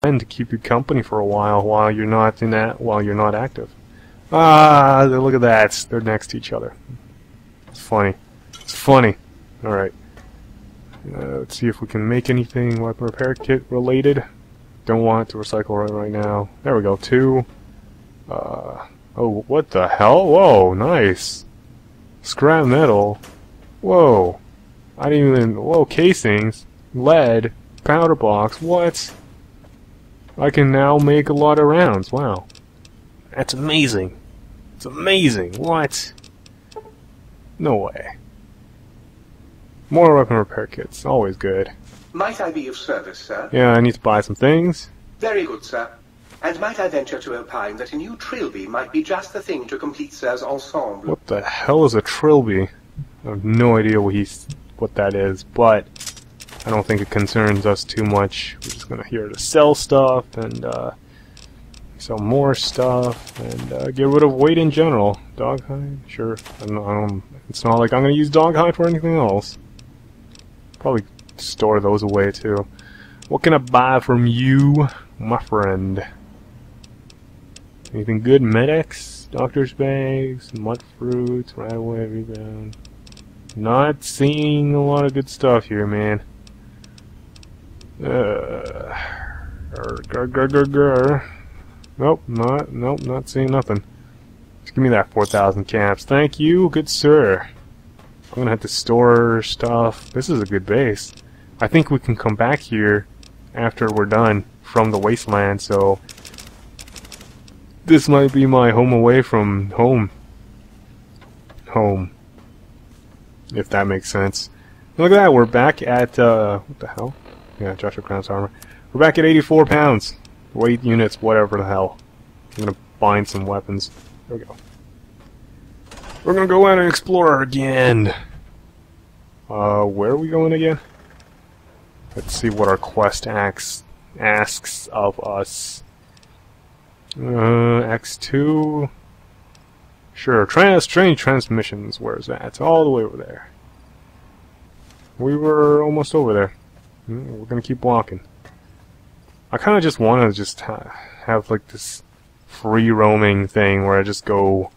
friend to keep you company for a while while you're not in that while you're not active. Ah, look at that. They're next to each other. It's funny. It's funny. All right. Uh, let's see if we can make anything weapon repair kit related. Don't want to recycle right, right now. There we go. Two. Uh, oh, what the hell? Whoa, nice. Scrap metal. Whoa. I didn't even... Whoa, casings. Lead. Powder box. What? I can now make a lot of rounds. Wow. That's amazing. It's amazing. What? No way. More weapon repair kits. Always good. Might I be of service, sir? Yeah, I need to buy some things. Very good, sir. And might I venture to opine that a new trilby might be just the thing to complete Sir's ensemble? What the hell is a trilby? I have no idea what he's what that is, but I don't think it concerns us too much. We're just gonna here to sell stuff and uh, sell more stuff and uh, get rid of weight in general. Dog hide, sure. I don't, I don't, it's not like I'm gonna use dog hide for anything else. Probably store those away too. What can I buy from you, my friend? Anything good? Medics, doctor's bags, mud fruits, RadAway rebound. Not seeing a lot of good stuff here, man. Uh, grr. Nope, not, nope, not seeing nothing. Just give me that 4,000 caps. Thank you, good sir. I'm gonna have to store stuff. This is a good base. I think we can come back here after we're done from the wasteland, so this might be my home away from home. Home. If that makes sense. Look at that, we're back at, uh, what the hell? Yeah, Joshua Graham's armor. We're back at 84 pounds. Weight units, whatever the hell. I'm gonna bind some weapons. There we go. We're gonna go out and explore again. Uh, where are we going again? Let's see what our quest asks, asks of us. Uh, X2. Sure, trans train transmissions. Where's that? It's all the way over there. We were almost over there. Hmm, we're gonna keep walking. I kind of just want to just ha have like this free roaming thing where I just go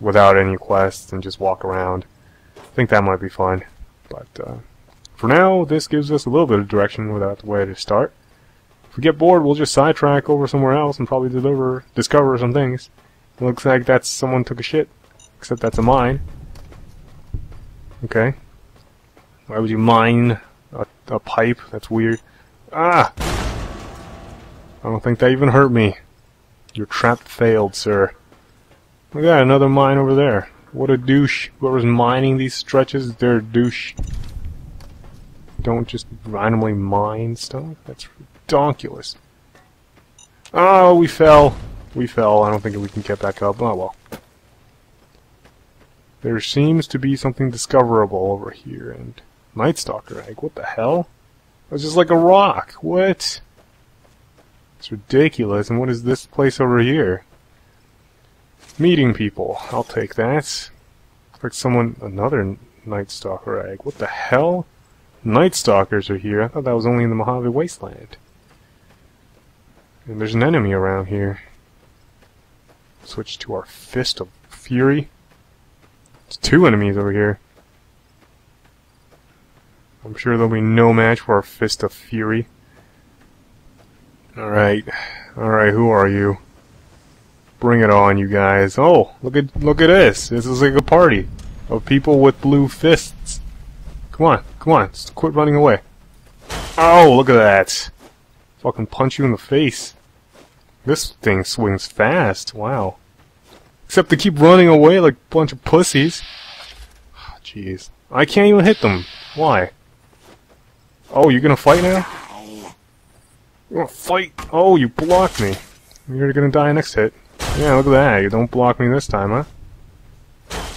without any quests and just walk around. I think that might be fun. But uh, for now, this gives us a little bit of direction without the way to start. If we get bored, we'll just sidetrack over somewhere else and probably deliver, discover some things. It looks like that's someone took a shit. Except that's a mine. Okay. Why would you mine a, a pipe? That's weird. Ah! I don't think that even hurt me. Your trap failed, sir. Look at that, another mine over there. What a douche. Whoever's mining these stretches, they're a douche. Don't just randomly mine stuff. That's ridiculous. Oh, we fell. We fell. I don't think we can get back up. Oh, well. There seems to be something discoverable over here, and... Night Stalker egg. What the hell? It's just like a rock. What? It's ridiculous. And what is this place over here? Meeting people. I'll take that. Looks like someone... Another Night Stalker egg. What the hell? Night Stalkers are here. I thought that was only in the Mojave Wasteland. And there's an enemy around here. Switch to our Fist of Fury. There's two enemies over here. I'm sure there'll be no match for our Fist of Fury. Alright. Alright, who are you? Bring it on, you guys. Oh, look at look at this. This is like a party of people with blue fists. Come on, come on, Just quit running away. Oh, look at that. Fucking punch you in the face. This thing swings fast. Wow. Except they keep running away like a bunch of pussies. Ah, jeez. I can't even hit them. Why? Oh, you're gonna fight now? You wanna fight? Oh, you blocked me. You're gonna die next hit. Yeah, look at that. You don't block me this time, huh?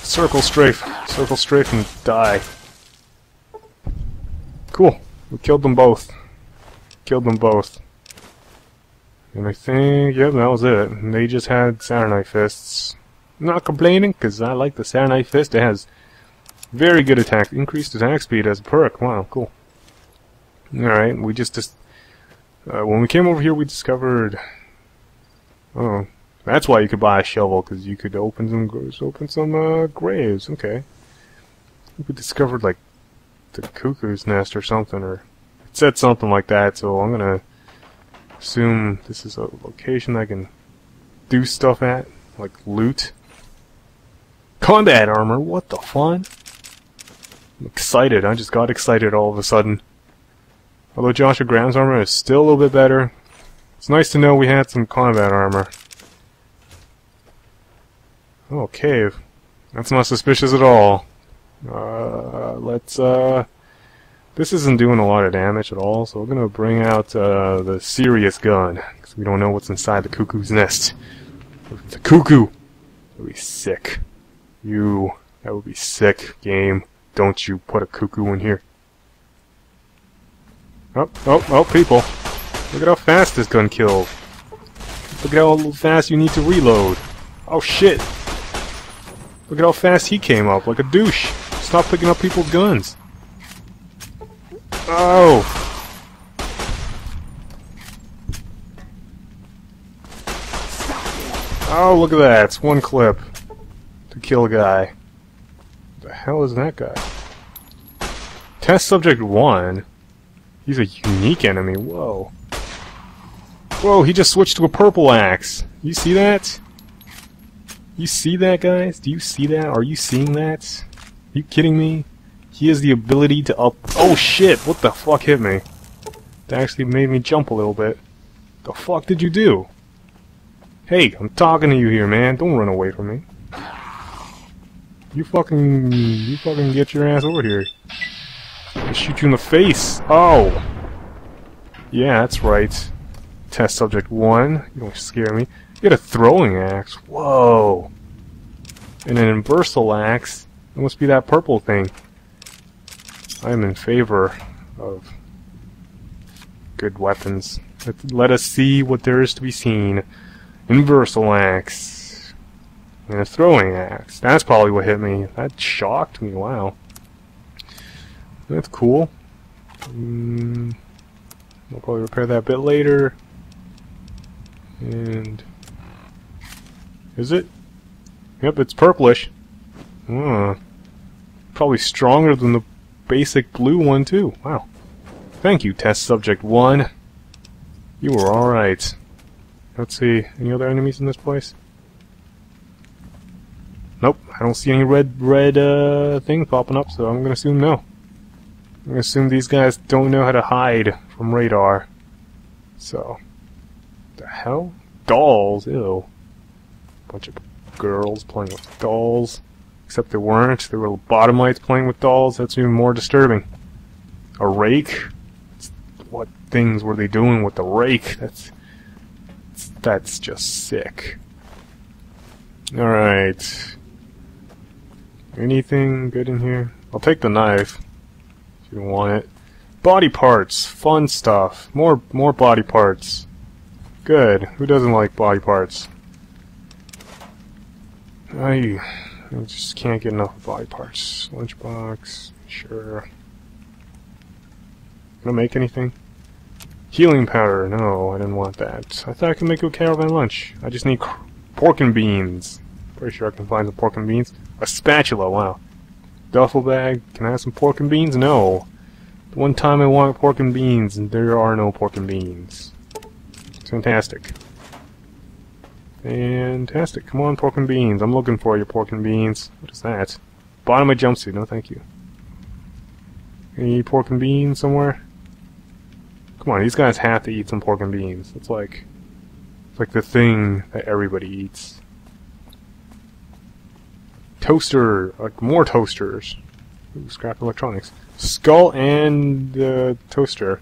Circle strafe. Circle strafe and die. Cool. We killed them both. Killed them both. And I think, yep, that was it. And they just had Saturnite Fists. not complaining, because I like the Saturnite Fist. It has very good attack, increased attack speed as a perk. Wow, cool. Alright, we just, just Uh, when we came over here, we discovered. Oh, that's why you could buy a shovel because you could open some open some uh, graves. Okay. We discovered like the cuckoo's nest or something, or it said something like that. So I'm gonna assume this is a location I can do stuff at, like loot. Combat armor. What the fun? I'm excited. I just got excited all of a sudden. Although Joshua Graham's armor is still a little bit better, it's nice to know we had some combat armor. Oh, cave. That's not suspicious at all. Uh, let's, uh... This isn't doing a lot of damage at all, so we're gonna bring out, uh, the serious gun. Because we don't know what's inside the cuckoo's nest. If it's a cuckoo, that would be sick. You, that would be sick, game. Don't you put a cuckoo in here. Oh, oh, oh, people. Look at how fast this gun kills. Look at how fast you need to reload. Oh shit. Look at how fast he came up, like a douche. Stop picking up people's guns. Oh. Oh, look at that. It's one clip to kill a guy. the hell is that guy? Test subject 1? He's a unique enemy. Whoa. Whoa, he just switched to a purple axe. You see that? You see that, guys? Do you see that? Are you seeing that? you kidding me? He has the ability to up... Oh shit! What the fuck hit me? That actually made me jump a little bit. The fuck did you do? Hey, I'm talking to you here, man. Don't run away from me. You fucking... You fucking get your ass over here. I'll shoot you in the face. Oh! Yeah, that's right. Test subject one. You don't scare me. You got a throwing axe. Whoa! And an inversal axe. It must be that purple thing. I am in favor of good weapons. Let, let us see what there is to be seen. Inversal axe. And a throwing axe. That's probably what hit me. That shocked me. Wow. That's cool. Mm, I'll probably repair that a bit later. And... Is it? Yep, it's purplish. Hmm. Probably stronger than the basic blue one, too. Wow. Thank you, test subject 1. You were alright. Let's see, any other enemies in this place? Nope, I don't see any red, red, uh, thing popping up, so I'm gonna assume no. Gonna assume these guys don't know how to hide from radar. So, the hell? Dolls, ew. Bunch of girls playing with dolls. Except they weren't. They were lobotomites playing with dolls. That's even more disturbing. A rake? What things were they doing with the rake? That's that's just sick. Alright. Anything good in here? I'll take the knife. You want it. Body parts. Fun stuff. More more body parts. Good. Who doesn't like body parts? I, I just can't get enough of body parts. Lunchbox. Sure. Gonna make anything? Healing powder. No, I didn't want that. I thought I could make a caravan lunch. I just need pork and beans. Pretty sure I can find some pork and beans. A spatula, wow. Duffel bag. Can I have some pork and beans? No. The one time I want pork and beans, and there are no pork and beans. It's fantastic. Fantastic. Come on, pork and beans. I'm looking for you, pork and beans. What is that? Bottom of jumpsuit. No, thank you. Any pork and beans somewhere? Come on, these guys have to eat some pork and beans. It's like, it's like the thing that everybody eats. Toaster, like more toasters. Ooh, scrap electronics. Skull and uh, toaster.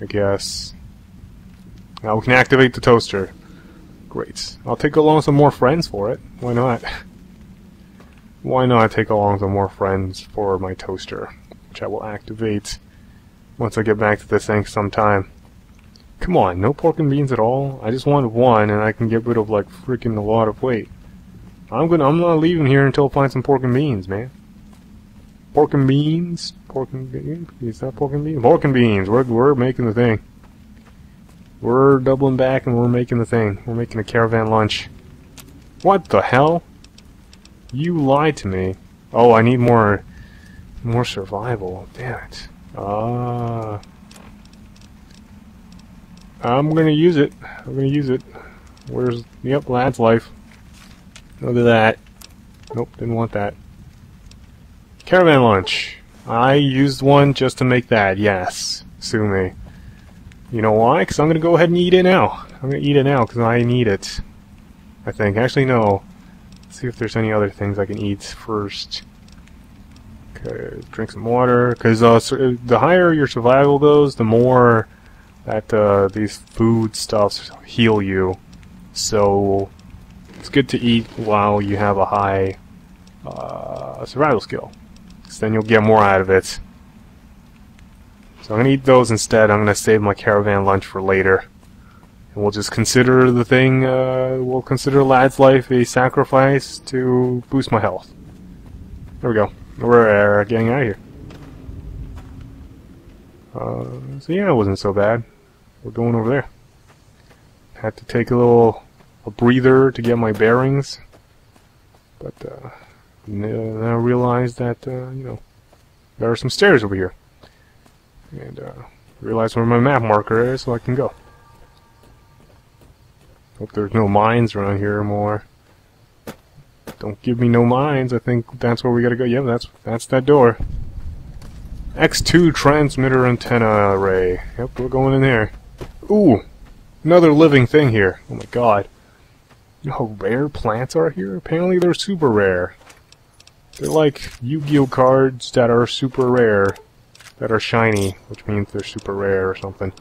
I guess. Now we can activate the toaster. Great. I'll take along some more friends for it. Why not? Why not take along some more friends for my toaster? Which I will activate once I get back to this thing sometime. Come on, no pork and beans at all? I just want one and I can get rid of like freaking a lot of weight. I'm gonna I'm not leaving here until I find some pork and beans, man. Pork and beans? Pork and beans? Is that pork and beans? Pork and beans, we're we're making the thing. We're doubling back and we're making the thing. We're making a caravan lunch. What the hell? You lied to me. Oh, I need more more survival. Damn it. Ah. I'm gonna use it. I'm gonna use it. Where's yep, lad's life. Look at that. Nope, didn't want that. Caravan lunch. I used one just to make that, yes. Sue me. You know why? Because I'm going to go ahead and eat it now. I'm going to eat it now because I need it. I think. Actually, no. Let's see if there's any other things I can eat first. Okay, drink some water. Because uh, the higher your survival goes, the more that uh, these food stuffs heal you. So it's good to eat while you have a high uh, survival skill. Because then you'll get more out of it. So I'm going to eat those instead. I'm going to save my caravan lunch for later. And we'll just consider the thing, uh, we'll consider Lad's life a sacrifice to boost my health. There we go. We're uh, getting out of here. Uh, so yeah, it wasn't so bad. We're going over there. Had to take a little a breather to get my bearings. But uh, now I realize that, uh, you know, there are some stairs over here. And uh, realize where my map marker is so I can go. Hope there's no mines around here more. Don't give me no mines. I think that's where we gotta go. Yeah, that's that's that door. X2 transmitter antenna array. Yep, we're going in there. Ooh, another living thing here. Oh my god. How rare plants are here? Apparently they're super rare. They're like Yu-Gi-Oh cards that are super rare, that are shiny, which means they're super rare or something.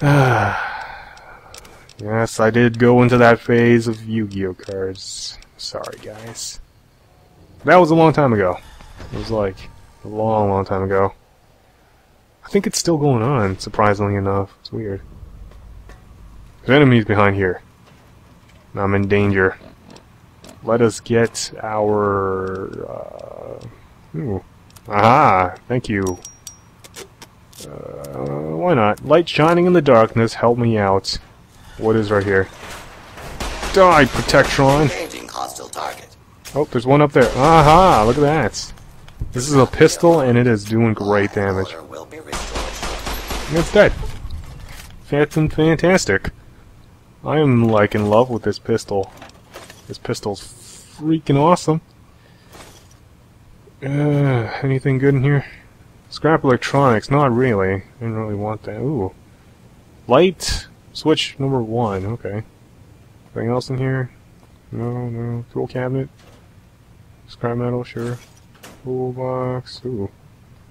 yes, I did go into that phase of Yu-Gi-Oh cards. Sorry, guys. That was a long time ago. It was like a long, long time ago. I think it's still going on, surprisingly enough. It's weird. There's enemies behind here. I'm in danger. Let us get our... Uh, ooh. Aha! Thank you. Uh, why not? Light shining in the darkness, help me out. What is right here? Die, Protectron! Oh, there's one up there. Aha! Look at that. This is a pistol, and it is doing great damage. Order will be restored. And it's dead. That's fantastic. I am, like, in love with this pistol. This pistol's freaking awesome. Uh, anything good in here? Scrap electronics, not really. I didn't really want that. Ooh. Light, switch number one, okay. Anything else in here? No, no. Tool cabinet. Scrap metal, sure. Toolbox, ooh.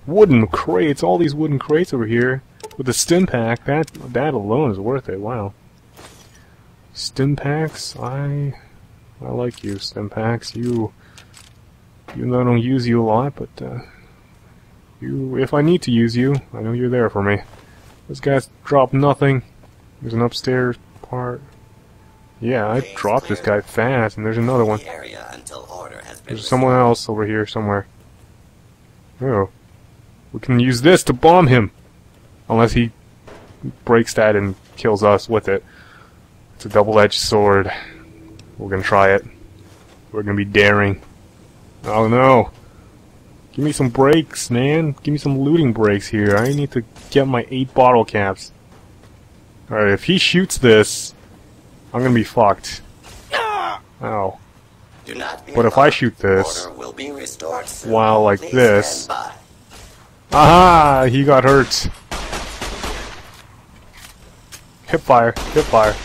Wooden crates, all these wooden crates over here. With the stim pack, that, that alone is worth it, wow. Stim packs, I I like you, stim packs. You, even though I don't use you a lot, but uh, you, if I need to use you, I know you're there for me. This guy's dropped nothing. There's an upstairs part. Yeah, I dropped this guy fast, and there's another one. Area until order has been There's someone else over here somewhere. Oh. We can use this to bomb him. Unless he breaks that and kills us with it. It's a double-edged sword. We're gonna try it. We're gonna be daring. Oh no! Give me some breaks, man. Give me some looting breaks here. I need to get my eight bottle caps. Alright, if he shoots this, I'm gonna be fucked. Ow. Do not But if I shoot this, while like Please this-. Aha! He got hurt. Hip fire, hip fire.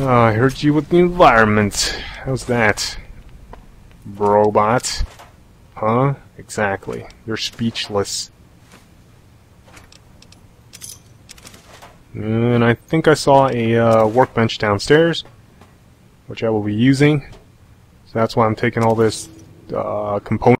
Oh, I hurt you with the environment. How's that? Robot? Huh? Exactly. You're speechless. And I think I saw a uh, workbench downstairs, which I will be using. So that's why I'm taking all this uh, component.